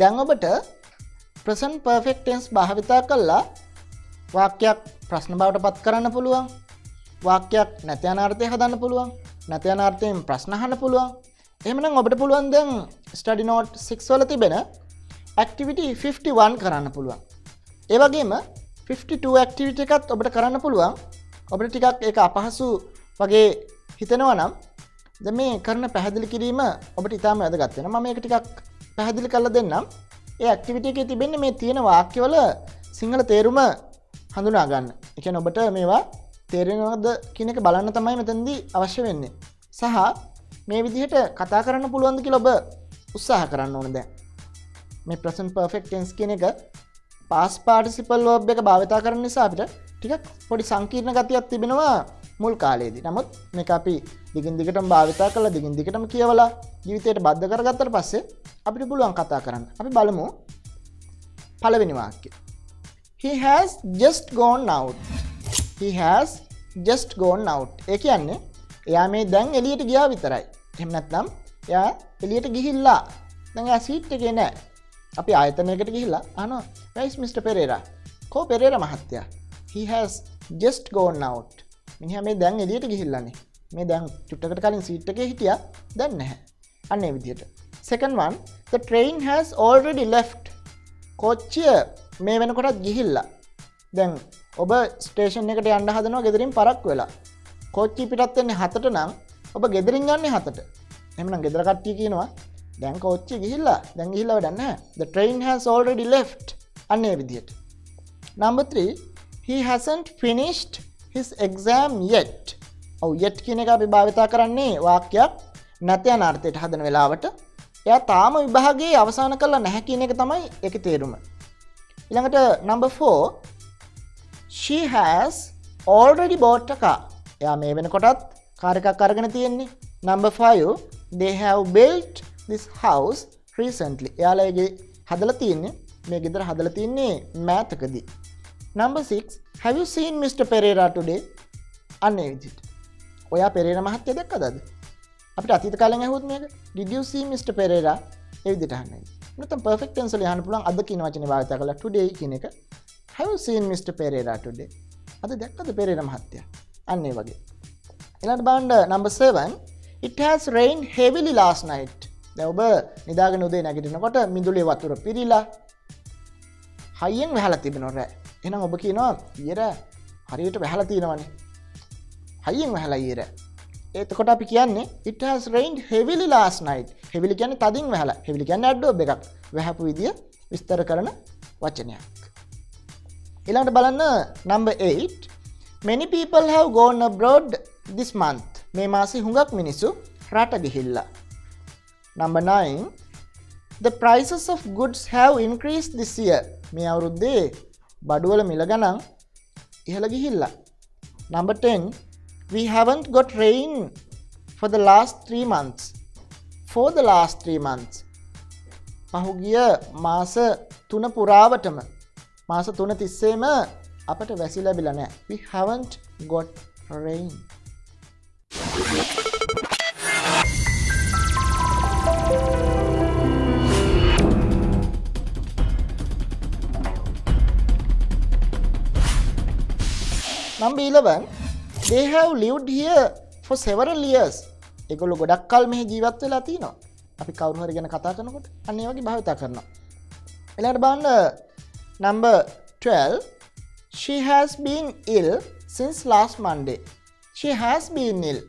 දැන් ඔබට ප්‍රසන් පර්ෆෙක්ටන්ස් භාවිතා කල්ලා වාක්‍යයක් ප්‍රශ්න බවට පත් කරන්න පුළුවන් වාක්‍යයක් නැතියනාර්ථය හදන්න පුළුවන් නැතියනාර්ථයෙන් ප්‍රශ්නහන්න පුළුවන්. එමනම් ඔබට පුළුවන් දැන් ස්ටඩි නෝට් සික් වල තිබෙන ඇක්ටිවිට 51 කරන්න පුළුවන්. ඒවගේම 52 ඇක්ටිවිට එකත් ඔබට කරන්න පුළුවන්. ඔබට ටිකක් එක අපහසු වගේ හිතනවා නම් ද මේ කරන පැහැදිලි කිරීම ඔබට ඉතාම ඇදගත්වෙන ම මේක ටිකක් පැහැදිලි කල දෙන්නම්. ඒ ඇක්ටිවිට එක තිබෙන්නේ මේ තියෙන වාක්‍යවල සිංහල තේරුම හඳුනාගන්න එක ඔබට මේවා තේරෙනවද කියනක බලන්න තමයි මෙතැන්දී අවශ්‍ය වෙන්නේ. සහ මේ විදිහට කතා කරන්න පුළුවන්දකි ඔබ උත්සාහ කරන්න ඕන දැ මේ ප්‍රසන් පර්ෆෙක්ටන්ස් කියන එක පස් පාටිසිපල් ලෝබ් එක භාවිතා කරන නිසා අපිට ටිකක් පොඩි සංකීර්ණ ගතියක් තිබෙනවා මුල් කාලයේදී. නමුත් මේ අපි දිගින් දිගටම භාවිතා කළ දිගින් දිගටම කියවලා ජීවිතයට බද්ධ කරගත්තට පස්සේ අපිට පුළුවන් කතා කරන්න. අපි බලමු පලවෙනි වාක්‍ය. He has just gone out. He has just gone out. ඒ කියන්නේ එයා මේ දැන් එලියට ගියා විතරයි. එමනත්නම් එයා එලියට ගිහිල්ලා. දැ සීට් එක නෑ. අපි ආයතනයකට ගිහිල්ලා අන රයිස් මිට පෙරේරා කෝ පෙරේර මහත්තයා. He has just gone out. මිනිහ මේ දැන් එලියට ගිහිල්ලන්නේ මේ දැන් චුට්ටකට කලින් සීට් එක හිටිය. දැන් නැහැ. අන්නේ විදියට සකන්වන් the train has already left. කොච්චිය මේ වෙනකොටත් ගිහිල්ලා. දැන් ඔබ ස්ටේෂන් එකට අන්ඩ හදනවා ගෙදරින් පරක් වෙලා. කොච්චි පිටත්වෙන්නේ හතට නම් ඔබ ගෙදරින් ගන්නේ හතට. එමන ගෙදර කට්ටිය කියනවා දැන් කෝච්චි ගිහිල්ලා? දැන් ගිහිල්ලව දන්න the train has already left. අන්නේ විදියට number 3 he hasn't finished his exam yet. ඔව යෙට් කියන එක අපි භාවිතා කරන්නේ වාක්‍යයක් නැති අනාර්ථයට හදන වෙලාවට. එයා තාම විභාගේ අවසාන කරලා නැහැ කියන එක තමයි එක තේරුම. ඉළඟට නම්බ4 she has already bought a car. එයා මේ වෙන කොටත් කාරකක් අරගෙන තියෙන්නේ. Number 5 they have built this house recently. එයාලගේ හදල තියන්නේ මේ ගෙදර හදල තියන්නේ මෑතකදී. Number 6 have you seen Mr. Pereira today? අන්නේ විදිට ඔයා පෙරේන මහත්ය දැක් අදද අපට අතිත කාලෙන් ඇහුත් මේක. ඩිඩියසී මිට පෙරේරා එවිදිටහන්න නතම් පර්ෆෙක්ටන්සල යහන පුළන් අද කියන වචන වාත කල ටුඩේ කියන එක. හැවසීන් මිට පෙරේරා ටුඩේ අද දැක්කද පෙරේර මහත්‍යය අන්නේ වගේ. එලට බන්ඩ නම්බසවන් it has rain heavily last night. දැ ඔබ නිදාගෙන උදේ නැගටිනකොට මිදුලේ වතුර පිරිලා හයියෙන් වැහල තිබෙනොර එනම් ඔබ කියනවා ඉර හරියට වැහල තියෙනවනේ. හයියෙන් වැහලා ඊර ඒතකොට අපි කියන්නේ it has rained heavily last night. Heavily කියන්නේ තදින් වැහලා. හෙවිලි කියන්නේ ඇඩ්ඩෝ එකක් වැහපු විදිය විස්තර කරන වචනයක්. ඊළඟට බලන්න number 8 many people have gone abroad this month. මේ මාසේ හුඟක් මිනිස්සු රට ගිහිල්ලා. Number 9 the prices of goods have increased this year. මේ අවුරුද්දේ බඩුවල මිල ගණන් ඉහළ ගිහිල්ලා. Number 10 we haven't got rain for the last three months. For the last three months. පහුගිය මාස තුන පුරාවටම මාස තුන තිස්සේම අපට වැසි ලැබිල නෑ we haven't got rain. Number 11 they have lived here for several years. එකගොලු ගොඩක් කල් මෙහ ජීවත් වෙලා තිනවා. අපි කවරුහරි ගැන කතා කරනකොට අන්නේ වගේ භාවිතා කරනවා. එලට බන්න number 12 she has been ill since last Monday. She has been ill.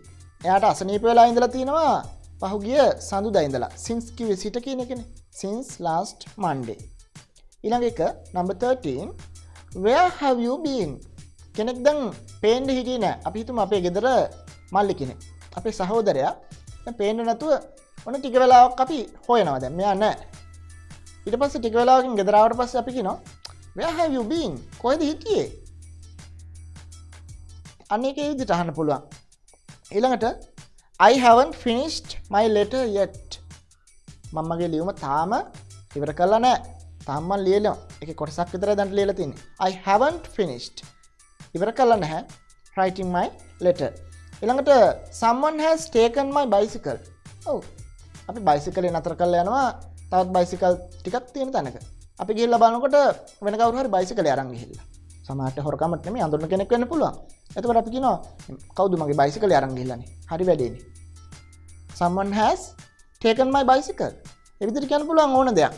එයාට අසනීප වෙලා ඉඳලා තියෙනවා පහුගිය සඳු දයිඳලා සින්ස් කිව සිට කියන එකෙන. Since last Monday. ඉළඟ එක number 13 where have you been? කෙනෙක් දැන් පේන්ඩ හිටිය නෑ. අපි හිතුම අපේ ගෙදර මල්ලි කෙනෙ අපේ සහෝදරයා. පේන්ඩ නැතුව ඕන ටික වෙලාවක් අපි හොයනවා. දැ මෙයා නෑ. ඉට පස්ස ටික වෙලාකින් ගෙදරාවට පස්ස අපි නවා වැහැබීන් කොයිද හිටියේ? අන්නක විදිට අහන්න පුළුවන්. ඊළඟට I haven't finished my letter yet. මම්මගේ ලියුම තාම ඉවර කල්ලා නෑ. තම්මන් ලියලම් එක කොටසක් විතර දැන්ට ලියලතින් I haven't finished. ඉවර කල්ල නැහැ. Writing my letter. එළඟට someone has taken my bicycle. ඔව. අපි බයිසිකලේ නතර කල්ල යනවා. තවත් බයිසිකල් ටිකක් තියෙන තැනක. අපි ගිල්ල බලනකොට වෙන කවරුහරි බයිසිකල අරන් ගිහිල්ල. සමට හොරකමටම අඳුරන කෙනෙක් වෙන්න පුළුවන්. ඇතකට අපි කිනවා කවුදු මගේ බයිසිකල අරන් ගිල්ලන හරි වැඩේන. සම්මන් හැස් ටේකන් මයි බයිසිකල් එවිදිරි කියන්න පුළුවන් ඕන දෙයක්.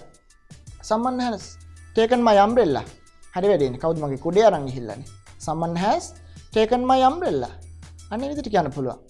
සම්මන් හැස් ටේකන් මයි අම්බෙල්ලා හරි වැඩේන. කවුද මගේ කුඩේ අරන් හිල්ලන සම්මන් හැස් ටේකන් මයි අම්බෙල්ලා අන්න විදිට කියන්න පුළුවන්.